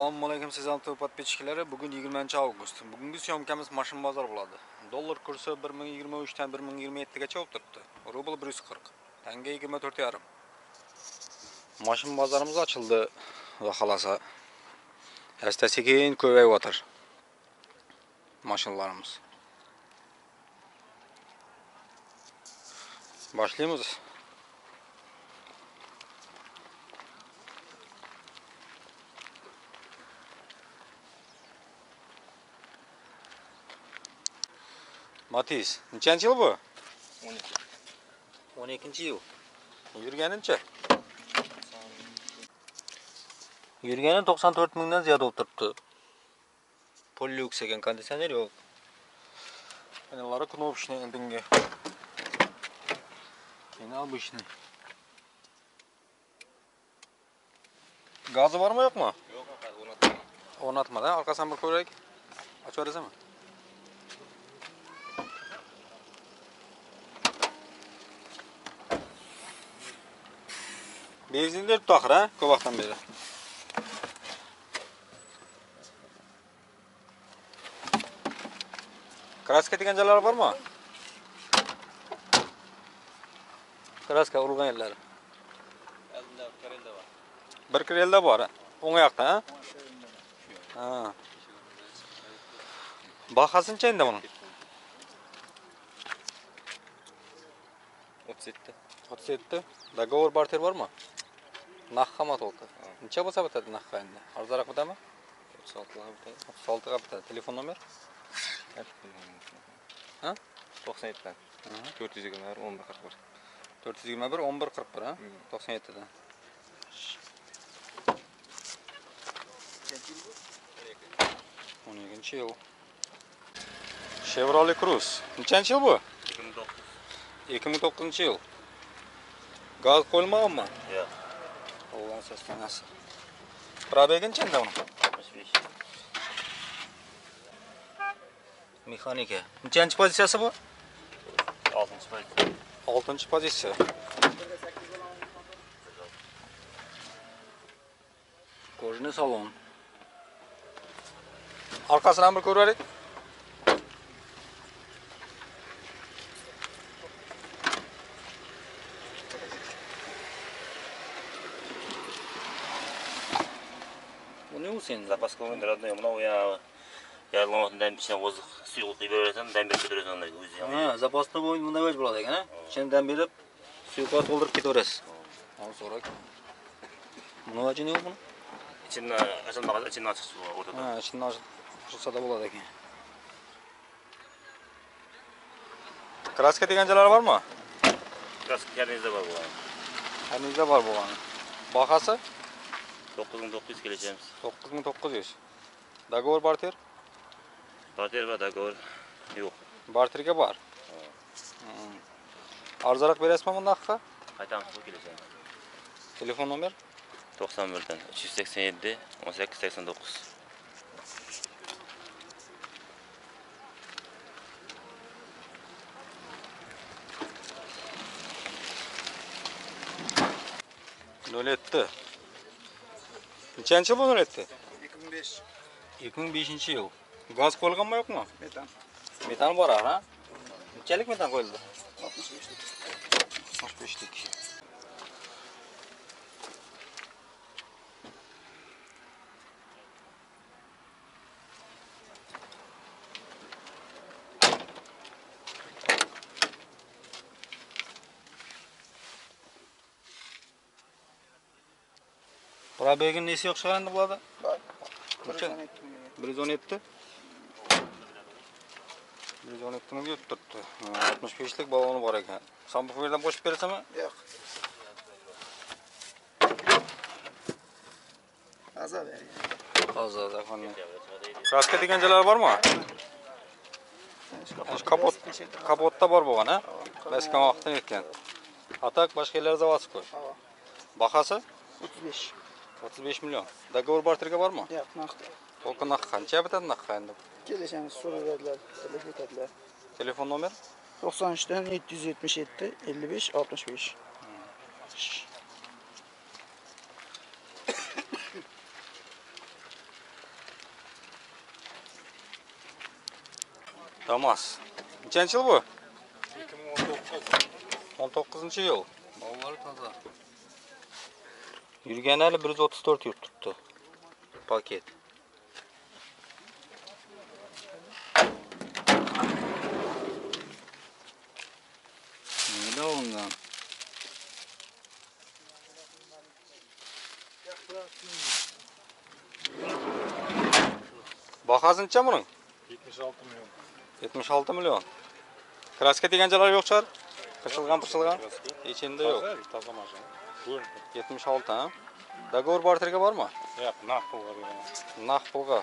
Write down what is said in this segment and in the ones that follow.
Assalomu alaykum siz TV подписчиклari. Bugun 20 avgust. Bugungi syomkamiz mashin bozor bo'ladi. Dollar kursi 1023 dan 1027 gacha bo'lib turibdi. Rubl 140. Tanga 24 yarim. Mashin bozorimiz ochildi va xalosa. Asta sekin. Mashinlarimiz. Boshlaymiz. Matiz, nechanchi yil bu? 12. 12-chi yil. Yurganimcha. Yurgani 94 mingdan ziyod o'tiribdi. Pollux degan konditsioner yo'q. Mana lara knopchni endinga. Mana obishni. Gazi bormi yo'qmi? Yo'q, faqat o'rnatma. O'rnatma-da, orqasini bir ko'raylik. Ochib berasanmi? Benzin oxiri, ha? Ko'p vaqtdan beri. Kraska degan joylari bormi? Kraska urilgan yerlari. Bir krelda bor. O'ng oyoqda, ha? Ha. Bahasıncha endi buni? 37. 37. Договор barter bormi? Нақхама толты. Неше болса бітеді Нақхайында? Арзарақ біте ма? 36-ға бітеді. 36-ға бітеді. Телефон номер? 97-ден. 421-1141. 421-1141, 97-ден. Онегінші ел. Шевроле Круз. Нечәнші ел бұ? 2009. 2009-ші ел. Газ қойылмаған ма? Allah'ın söz kanası. Probegin çende onu? Mexanika. Nechanchi pozitsiyasi bu? 6-pozitsiya. 6-pozitsiya. Kojni salon. Orqasini ham bir ko'raylik. ғой сен запас болғанда родной мынау жаңағы жарылмасын дән озық сұйық құйып беретін дән беріп кетіресің өзі запаста бойын мындай байж болады екен ішіне дән беріп сұйыққа толтырып кете бересіз ал сорайық мынау әже не болды бұны ішін ашылмаған ашық су ортада ішін ашылса да болады екен. Краска деген жайлар бар ма? Краска кәдіңізде бар болған. Кәдіңізде бар болған. Бағасы 9900 мың 9900. Договор бар тер? бартер ба договор жоқ бартерге бар Арзарақ бересіз ба мына аққа қайтамыз бұл келісеміз телефон номер 91-ден 387 1889 07 Nechanchi yil o'rnatdi? 2005. 2005-yinchi yil. Gaz qolganmi yo'qmi? Metan. Metan bor, ha? Nechalik metan qo'yildi? 65 lik. 65 lik. Probegin nesi yo'q endi bularda? Bak. Necha? 117. 117 ming yutib turibdi. 65lik baloni bor ekan. Sambuferdan qo'shib berasanmi? Yo'q. Aza ver. Hozir zaxonni. Kraska degan joylari bormi? Kapot kapotda bor bo'lgan, ha? Maskan vaqtdan yetgan. Atak boshqa yerlar заводской. Hava. Bahasi 35. 35 million договор barterga bormi yo'q naqd to'lqin narxi qancha bitadi narxi endi kelishamiz so'rab beradilar bilib ketadilar telefon nomer 93'ten 777 55 65 Damas. Nechanchi yil bu? 2019. 19-yil. Ballari toza. Yurgani hali 134 yurt turibdi. Paket. Nima olingan? Bahası necha buning? 76 milyon. 76 milyon. Kraska deganchalar yo'q chiqar? Qirshilgan, pirshilgan? Ichida yo'q. Toza, toza mashina. 76 а договор бартерге бар ма жоқ нақ пулға беремін нақ пулға.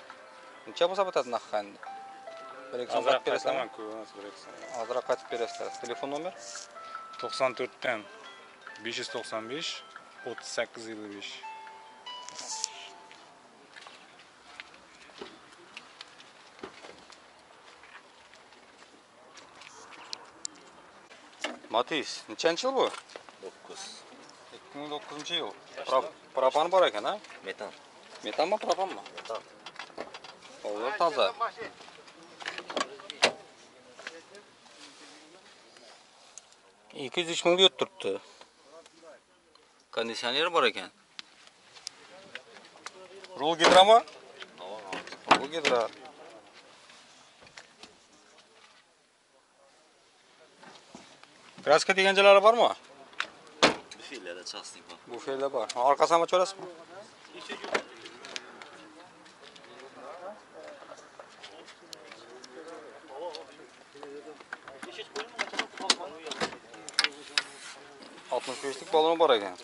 неше болса бітеді наққа енді бір екі сом қайтып бересіздер ма көп емес телефон номер Матис, 9. 2009 yil. Pro- Propan bor ekan ha? Metan. Metanmi, propanmi? Metan. Bolalar toza. ikki yuz uch mingga yetib turibdi konditsioner bor ekan rul gidrami rul gidra kraska deganjalari bormi Bufeyle de çastın bak. Bufeyle var. Arkasına maç orası mı? Altmış beşlik balonu var yani.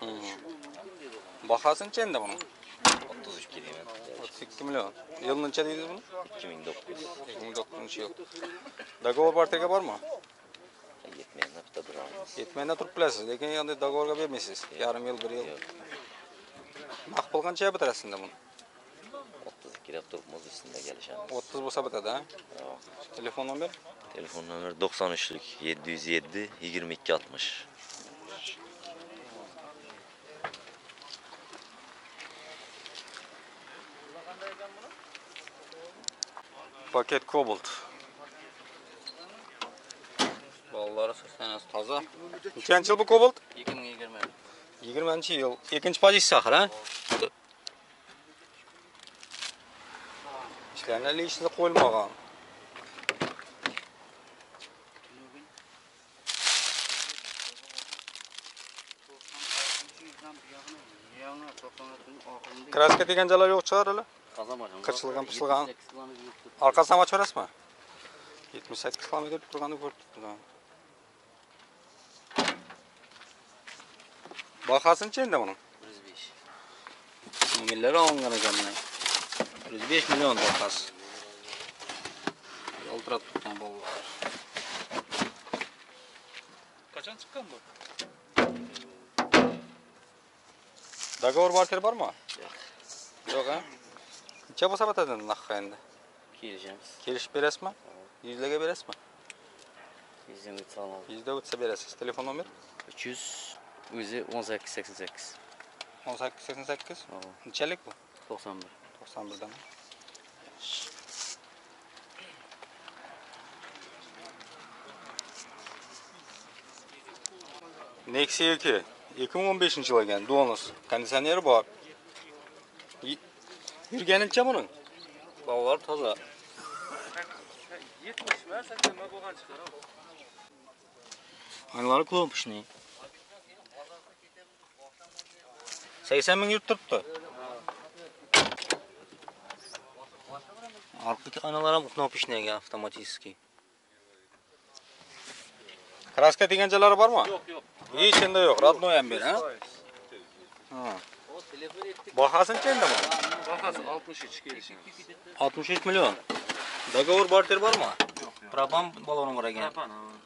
Hmm. Bakarsın içinde bunu. 33 kiliyim. 32 milyon. Yılın içindeydiniz bunu? 2009. 2009'un şey yok. Dagova Bartek'e var mı? Етмен отырып білесіз, деген енді договорға бермейсіз, ярым ел, бір ел. Мақ болған жай бітір әсінде мұн? 30 келіп тұрып мұз үстінде келіш әміз. 30 болса бітеді, а? Телефон номер? Телефон номер 93-лік 707-22-60. Пакет Кобалт балалары сырттан таза Үлкен жыл бұл кобалт 2020. мың жиырма жиырманшы жыл екінші позиция ақыр ә işlerine lişini koymagan. Kraska degan jalar yo'q chiqar hali? Qirchilgan, pichilgan. Orqasidan ochib berasizmi? 78 километр turganini ko'rib тұрғаны. Bahasi necha endi buning? 105. Nomerlari olingan ekan mana. 105 million bahasi. Yoltirab turgan bolalar. Qachon chiqqan bu? Договор barter bormi? Yo'q. Yo'q, ha? Necha bo'lsa batadi naqqa endi? Kelishamiz. Kelishib berasizmi? Yuzlarga berasizmi? Yüzümü sağlam. Yuzda o'tsa berasiz. Telefon nomer 300 o'zi o'n sakkiz sakson sakkiz. o'n sakkiz sakson sakkiz? Nechalik bu? To'qson bir. To'qson birdami nexia uka ikki ming o'n beshinchi yil olgan donus konditsioneri bor. Yurganincha buni bolalar toza. Yetmishma saksonma bo'lgan chiqar anglari ko'pishni 80 ming yurib turibdi. Orqadagi qanalar ham knopishniy avtomatiski. Kraska degan joylari bormi? Yo'q, yo'q. Hech qanday yo'q, ham ber, ha? Ha. Bahasini chendimi? Bahasi 63 kelishgan. 63 million. Договор barter bormi? Yo'q, yo'q. Proban balonim bor ekan.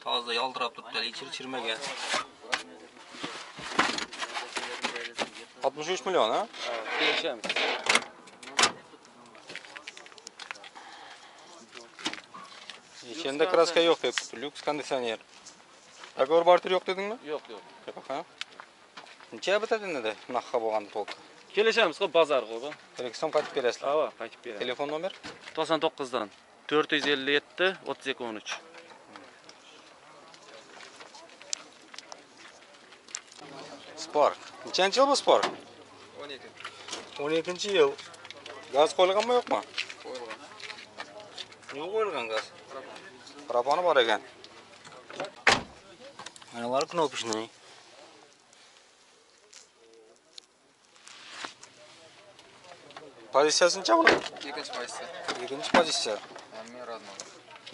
Toza yoldirab turibdi, ichir-chirmagan. 63 миллион, а? Включаем. Ещенде краска yok люкс кондиционер. Договор бартер yok дедің ба? Yok, yok. Кепаха. Неше бітеді енді мынаққа болған толк? Келесеміз ғой базар ғой ба? Керек сом қайтып бересіз. Ауа. Телефон номер? 99-дан 457 32 13. Spark. Nechanchi yil bu Spark? 12 12 yil. Gaz qo'yilganmi yo'qmi? qo'yilgan. Nima qo'yilgan gaz? Propani bor ekan. Analar knopочный. Pozitsiyasi necha buni? Ikkinchi pozitsiya. Ikkinchi pozitsiya. Hamma radmon.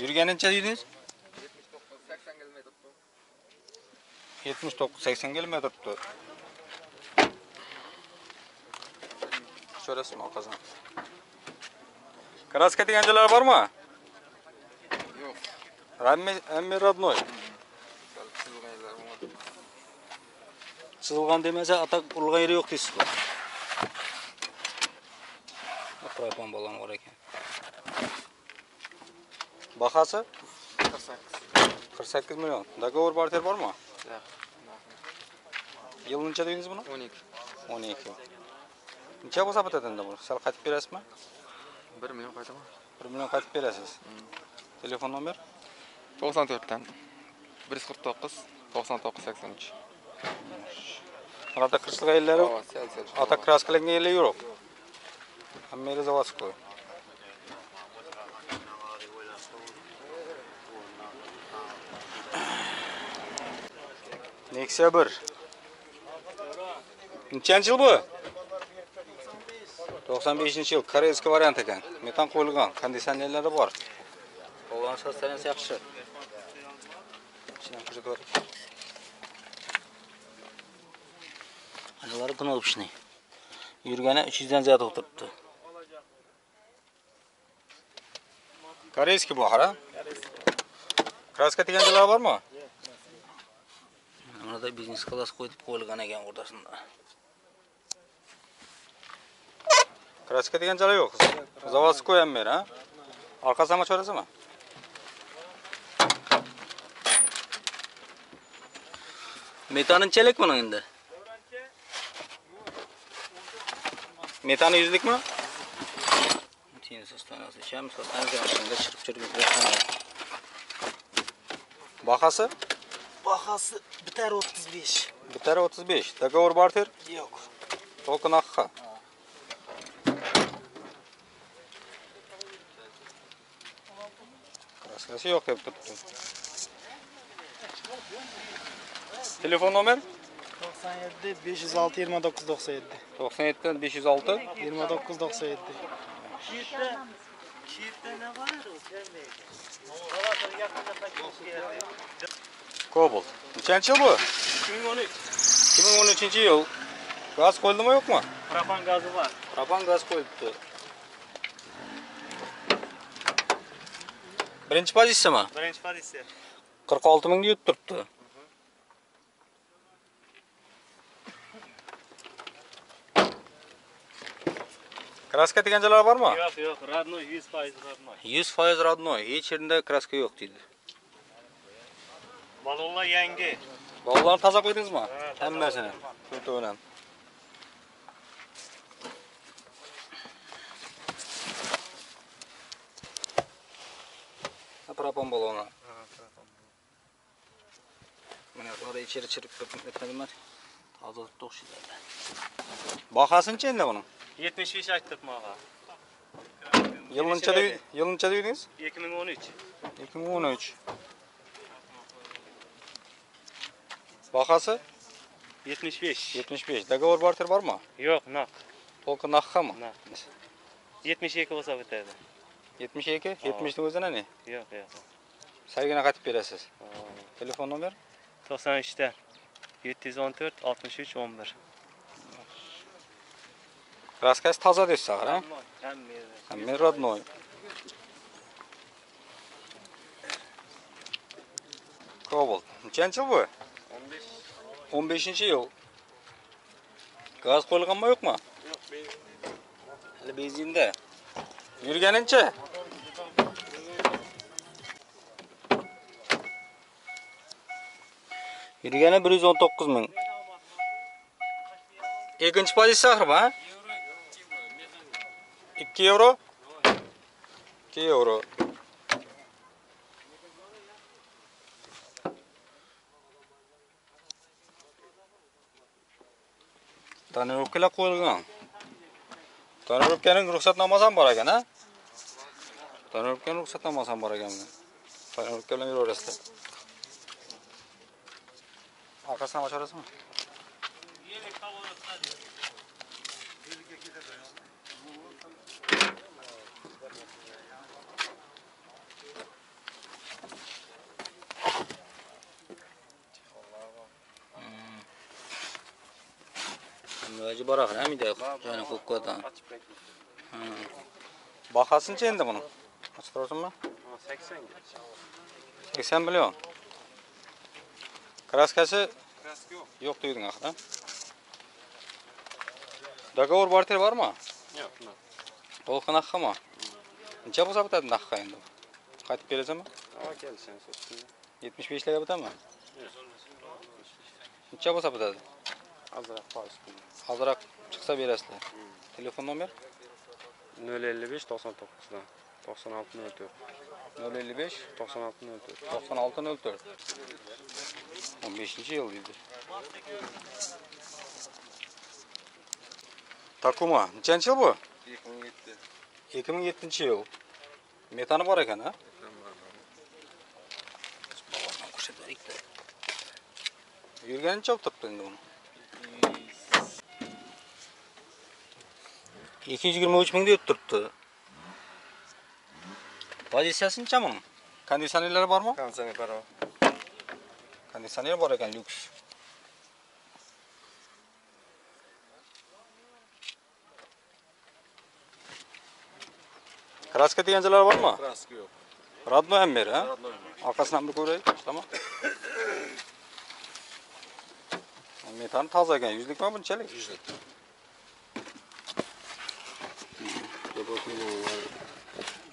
Yurgani necha dedingiz? 79-80 kelime tuttu. Şöyle sıma kazan. Karaska diyenceler var mı? Yok. Rammi, emmi radnoy. Sızılgan demese atak ulgan yeri yok deyiz. Propan balan var eken. Bakası? 48. 48 milyon. Dogovor barter var mı? yil necha dedingiz buni? o'n ikki. O'n ikki. Necha bo'lsa bitadi endi buni? Sal qaytib berasizmi bir million qaytaman. Bir million qaytib berasiz telefon nomer to'qson to'rtdan. bir yuz qirq to'qqiz to'qson to'qqiz sakson uch. Nexia 1. Nechanchi yil bu? 95 yil koreyskiy variant ekan. Metan qo'yilgan, konditsionerlari bor. Qo'llanma sostanasi yaxshi. Ichidan kirib Analari knopочный. Yurgani 300 dan ziyod o'tiribdi. Koreyskiy bu hara? Kraska deganchalar bormi? alohida biznes klass qo'yib qo'yilgan ekan o'rtasida kraska degan jala yo'q заводской ham men a orqa samachorasimi metani nechalikmi buni endi metani yuzlikmi bahasi Bahası biter 35. Bir tane 35. Dogovor barter? Yok. Token hakkı. Kraskası yok hep tuttum. Telefon nomer? 97 506 29 97. 97'den 506 29 97. Cobalt. Nechanchi yil bu? 2013 2013 yil. Gaz qo'yildimi yo'qmi? propan gazi bor Propan gaz qo'yilibdi. Birinchi pozitsiyami? birinchi pozitsiya 46 mingga yutib turibdi. Kraska deganchalar bormi? yo'q yo'q родной yuz foiz родной 100% родной. Hech yerda kraska yo'q deydi. balonlar yangi Bog'larni toza qo'ydingizmi? Ha, toza Hammasini. To'rtta bilan. Ha, propan baloni. Mana bularda icheri chirib ketmadimi? Toza turibdi o'xshaydi. Bahosinchi endi buning? 75 aytib maga Yilnincha de- yilnincha dedingiz? 2013 2013. Bahası? 75. 75. Договор barter var mı? Yok, nak. Только nakha mı? Nak. 72 olsa bitadi. 72? 70ning o'zi ne? Yo'q, yo'q. Sergina qaytib berasiz. Telefon nomer? 93-714-63-11. Рассказ таза deysiz axir, ha? Hamma родной. Кобалт. Нечанчил bu? 15 yil. Gaz qo'yilganmi yo'qmi? Yo'q, Hali benzinda. Yurganincha? Yurgani 119 ming. Ikkinchi pozitsiya axir bu, ha? 2 euro? 2 euro. Tonirovkalar qo'yilgan. Tonirovkaning ruxsatnomasi ham bor ekan a Tonirovkaning ruxsatnomasi ham bor ekan buni. Tonirovka bilan yuraverasizlar. orqasidan ochib yuborasizmi? Iloji bor axir, hamida joyini qo'yib qo'yadi. Bahasınca endi buni? Ochib turasizmi? 80 80 million. Kraskasi yo'q deding axir, ha? Договор barter bormi? Yo'q, nima? To'liq naqdmi? Necha bo'lsa bitadi naqdga endi? Qaytib berasizmi? Ava kelsin, so'zsin. 75 азырақ шықса бересіңдер телефон номер нөл елу беш тоқсан тоғыз тоқсан алты нөл төрт нөл елу беш тоқсан алты нөл төрт тоқсан алты нөл төрт он бесінші жыл дейді такума нешінші жыл бұл екі мың жеті екі мың жетінші жыл метаны бар екен а үйреніп жауып тұрыпты енді оны ikki yuz yigirma uch ming deb turibdi. Pozitsiyasi nechamon konditsionerlari bormi? Konditsioner bor konditsioner bor ekan lyuks. Kraska degan joylari bormi? Kraska yo'q. Родной hammer a orqasidan bir ko'ray ishlama metani toza ekan yuzlik bunchalik? Yuzlik.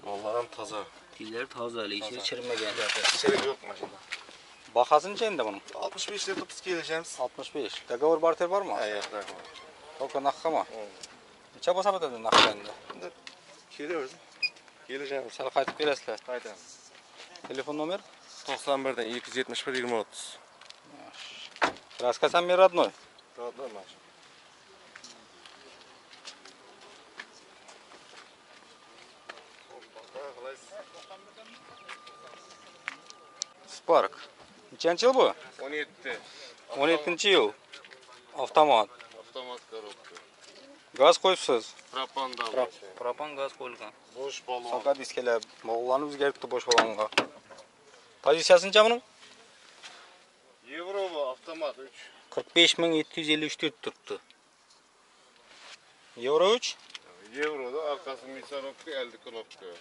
Onlar ham toza. Tillar toza, ichi chirmagan. Cherik yo'q mashina. Bahasi necha endi buning? 65 deb biz kelishamiz. 65. Dogovor barter bormi? Ha, yo'q, yo'q. To'g'ri naqdmi? Necha bo'lsa bitadi naqd endi? Kelaversin. Kelishamiz. Sal qaytib berasizlar. Qaytamiz. Telefon nomer? 91 dan 271 20 30. Краска сам не родной. Родной машина. парк. Нечінші жыл бұл? 17. 17-ші жыл. Автомат. Автомат коробка. Газ қойыпсыз? Пропанда. Пропан газ қойылған. Бош балон. Сақа дискелі моғылланы өзгеріпті бош балонға. Позициясын жамының? Европа автомат 3. 45254 тұрыпты. Евро 3? Евро да, арқасы мисаровка, әлді коробка.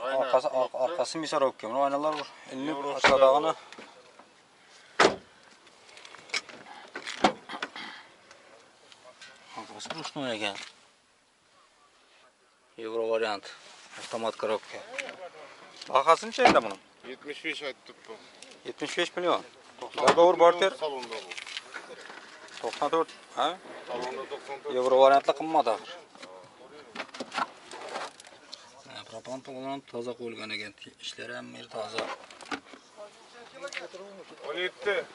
Ha. Aynen. Orqasi or- orqasi misarovka. Mana oynalar bor. Endi ochadag'ini. Orqasi ручной ekan. Euro variant. Avtomat коробка. Bahasi necha endi buning? 75 ayttık bu. 75 million. Dogovor barter Salonda bu. 94. Ha? Salonda 94. Euro variantli qimmat Qapan pulunan taza qol gönü gönü gönü işlere emmir taza. Oletti.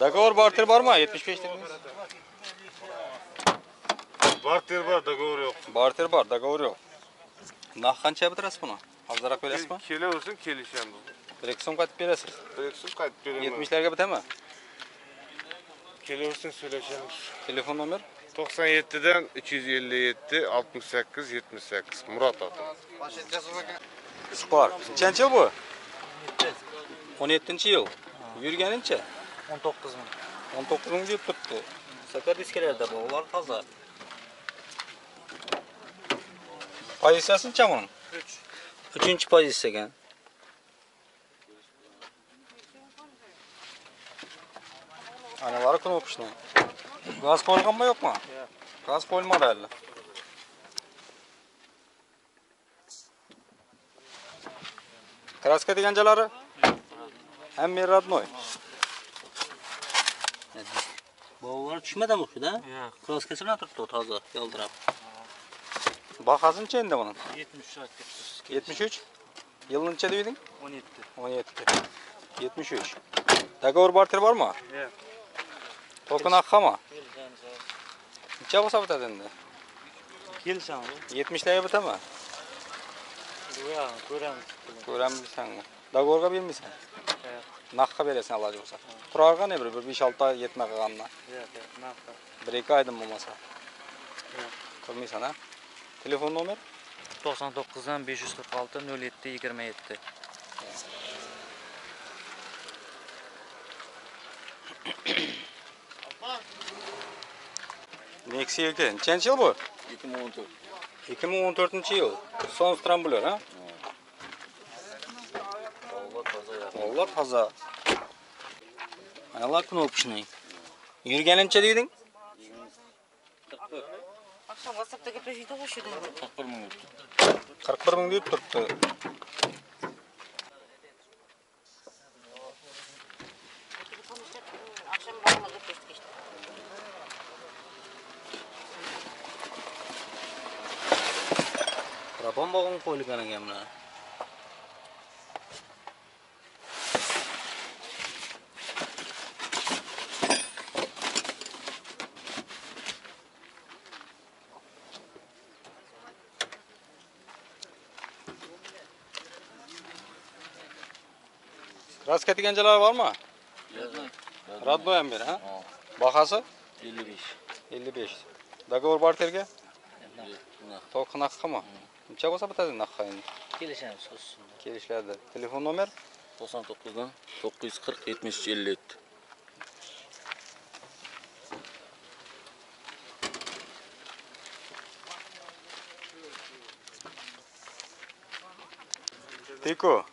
Dagor barter var mı? 75 dediniz. Barter var, dagor yok. Barter var, dagor yok. Nakhan çabıdırız bunu? Hazırak böyle asma? Kele olsun, kele şen bu. Direksiyon kayıt beresiz. Direksiyon kayıt beresiz. 70'lerge bitemez. Olsun söyleşelim. Telefon nomer 97'den 257 68 78 Murat adı. Spark. Nechanchi yil bu? 17 yil. Yurganincha? 19 ming. 19 ming deb turibdi. Saka diskalarda bu, ular toza. Pozitsiyasi necha buning? 3. 3 pozitsiya ekan. Analari knopочный. Gaz qo'yilganmi yo'qmi? Yo'q. Gaz qo'yilmadi hali. Kraska deganjalari? Hamma родной. Bolalar tushmadimi shuda? Yo'q. Kraskasi bilan turibdi toza, yoldirab. Bahasi necha endi buning? 73 aytdik. 73. Yıl necha deding? 17. 17. 73. Dogovor barter толкун аккама канча болсо бутат энди кил саң жетимиштей бутама көрөм билсең договорго бермейсиң э. накка бересиң алажы болсо турарга эмне бир беш алты ай жетмей калганына бир э, эки айдан болмаса. Э. Көрмөйсүң а? Телефон номер? Токсон тогуздан беш жүз кырк алты нөл жети жыйырма Мексе екен, тен жыл бұл? 2014. 2014 жыл. Сон сұрам бұлер, а? Олла паза Айла күн ол пішіне. Юргенінші дейдің? Ақшам, ғасапта кепе жиді қошы дейді. 41 мүмін. 41 мүмін тұрпты. Bog'im qo'yilgan ekan bular. Raska deganchalar bormi? Radbo ham ber, ha? Bahasi 55. 55. Dogovor barterga? To'qi naqqimi? Necha bo'lsa Жаб болса бітеді нақайын. Келешеміз сосын. Келешілерді. Телефон номер? 99-дан 940-7057. Тико.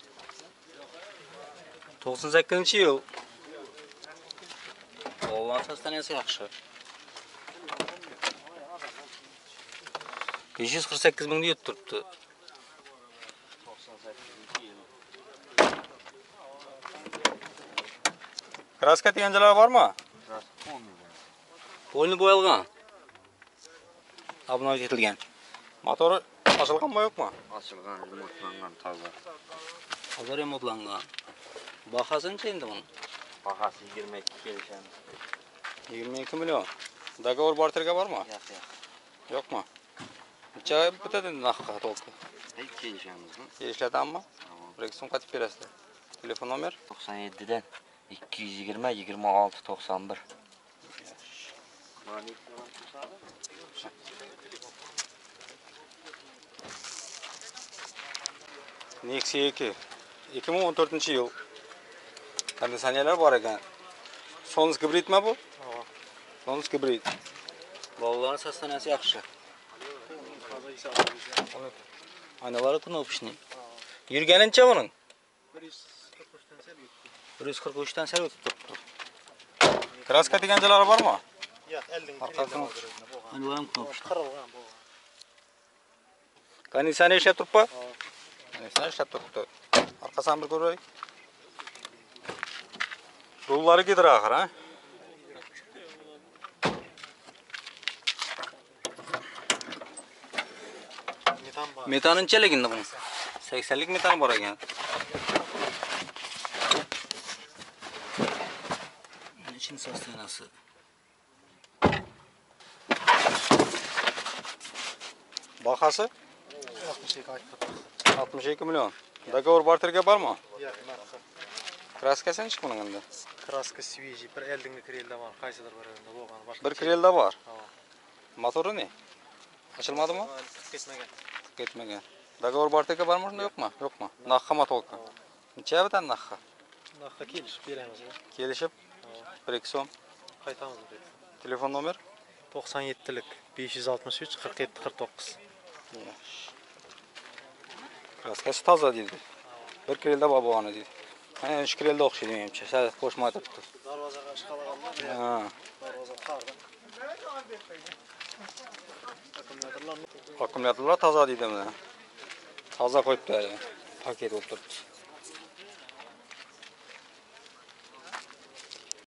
98 жыл. Олан састанесі ақшы. 548 ming deb turibdi. Kraska deganchalar bormi? Qo'lni bo'yalgan. Obnov etilgan. Motori ochilganmi yo'qmi? Açılgan, remontlangan taza. Hozir remontlangan. Bahasıncha endi buni? Bahası 22 kelişemiz. 22 million. Dogovor barterga bormi? Yo'q, yo'q. Yo'qmi? жоқ бітеді енді наққа толық кенжеміздің елші адамы бір екі бересіздер телефон номер? Тоқсан жетіден екі жүз жиырма жиырма алты тоқсан бір некси екі екі мың он төртінші жыл кондиционерлер бар екен. Сонус гибрид ма бұл сонус гибрид балалардың састанасы жақсы Aynaları kınavpışını. Yürgenin çabanın? 143'ten sel yuttu. 143'ten sel yuttu. Kraska digenceleri var mı? Yok, 50'nin kireyden hani var. Aynaların kınavpışını. Kırılgan bu. Kani sen işe turpa? Kani sen işe turpa. Arkasından bir görüyoruz. Dulları gider akır ha? Metan bor. Metani nechalig endi buning? 80 lik metan bor ekan. Nechin sostanasi? Bahasi 62 aytib. 62 million. Dogovor barterga bormi? Yo'q, nafa. Kraskasi nechi buning endi? Kraska свежий, bir eldingi krelda bor. Qaysidir birida bo'lgan. Boshqa. Bir krelda bor. Motori ne? Ochilmadimi? Ketmagan. Ketmagan. Dogovor barterga bormi shunda yo'qmi? Yo'qmi? Naqqa motorka. Necha bitan naqqa? Nafa kelishib beramiz. Kelishib 1-2 so'm. Qaytamiz. Telefon nomer 97lik 563 47 49. Yaxshi. Kraskasi toza deydi. Bir krelda bor bo'lgani deydi. Mana uch krelda o'xshaydi menimcha. Sal qo'shma turibdi. Darvozaga chiqalaganlar. Ha. Darvoza qardi. akkumulyatorlar toza deydimi? Toza qo'yibdi paketda bo'lib turibdi